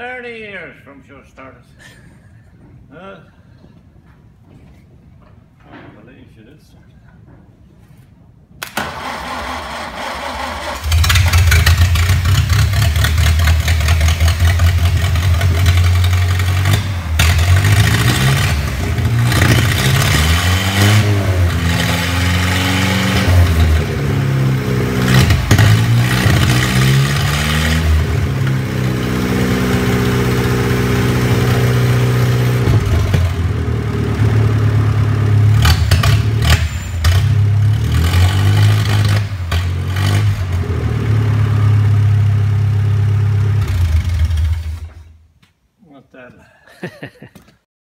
30 years from show started. Uh, I believe she did then.